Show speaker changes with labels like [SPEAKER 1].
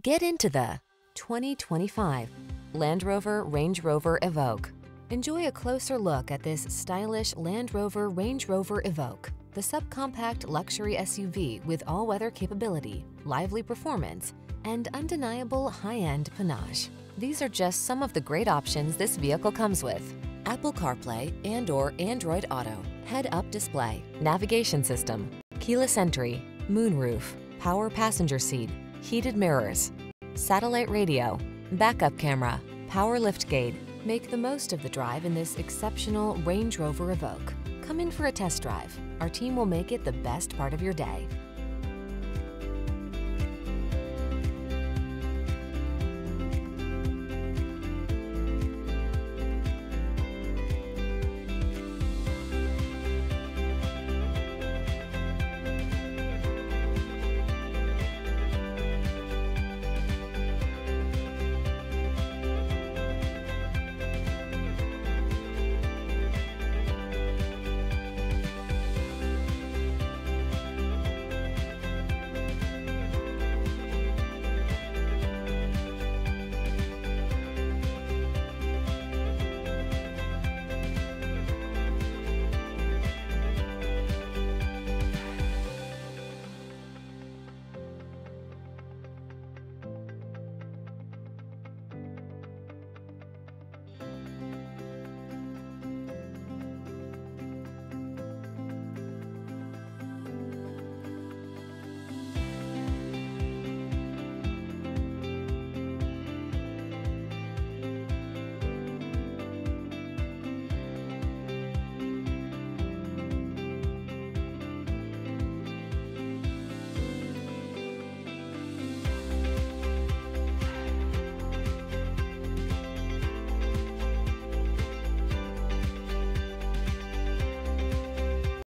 [SPEAKER 1] Get into the 2025 Land Rover Range Rover Evoque. Enjoy a closer look at this stylish Land Rover Range Rover Evoque, the subcompact luxury SUV with all-weather capability, lively performance, and undeniable high-end panache. These are just some of the great options this vehicle comes with. Apple CarPlay and or Android Auto, head-up display, navigation system, keyless entry, moonroof, power passenger seat, heated mirrors, satellite radio, backup camera, power liftgate. Make the most of the drive in this exceptional Range Rover Evoque. Come in for a test drive. Our team will make it the best part of your day.